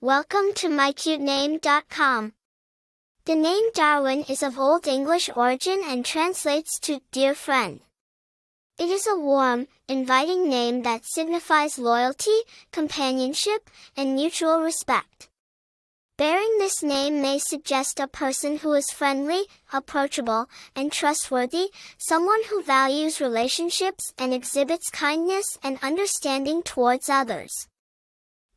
Welcome to mycutename.com. The name Darwin is of Old English origin and translates to dear friend. It is a warm, inviting name that signifies loyalty, companionship, and mutual respect. Bearing this name may suggest a person who is friendly, approachable, and trustworthy, someone who values relationships and exhibits kindness and understanding towards others.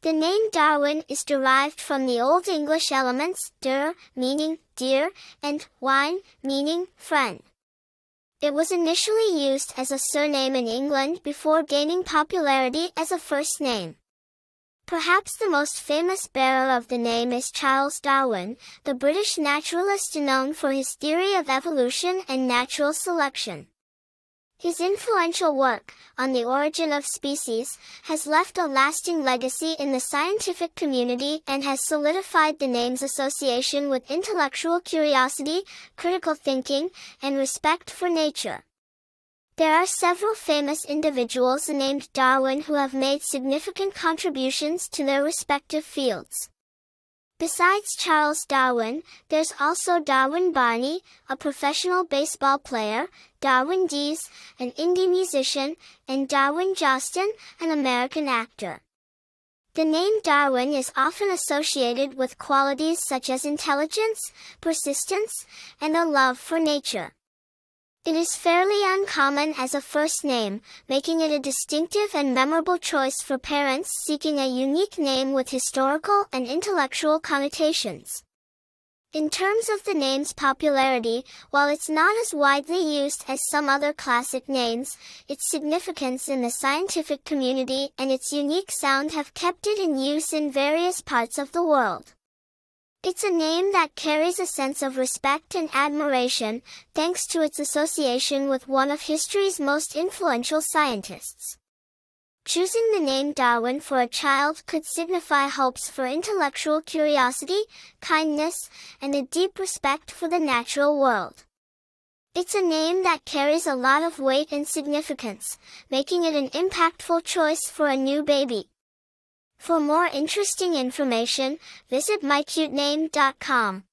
The name Darwin is derived from the Old English elements der, meaning dear, and wine, meaning friend. It was initially used as a surname in England before gaining popularity as a first name. Perhaps the most famous bearer of the name is Charles Darwin, the British naturalist known for his theory of evolution and natural selection. His influential work, On the Origin of Species, has left a lasting legacy in the scientific community and has solidified the name's association with intellectual curiosity, critical thinking, and respect for nature. There are several famous individuals named Darwin who have made significant contributions to their respective fields. Besides Charles Darwin, there's also Darwin Barney, a professional baseball player, Darwin Deez, an indie musician, and Darwin Joston, an American actor. The name Darwin is often associated with qualities such as intelligence, persistence, and a love for nature. It is fairly uncommon as a first name, making it a distinctive and memorable choice for parents seeking a unique name with historical and intellectual connotations. In terms of the name's popularity, while it's not as widely used as some other classic names, its significance in the scientific community and its unique sound have kept it in use in various parts of the world. It's a name that carries a sense of respect and admiration, thanks to its association with one of history's most influential scientists. Choosing the name Darwin for a child could signify hopes for intellectual curiosity, kindness, and a deep respect for the natural world. It's a name that carries a lot of weight and significance, making it an impactful choice for a new baby. For more interesting information, visit mycutename.com.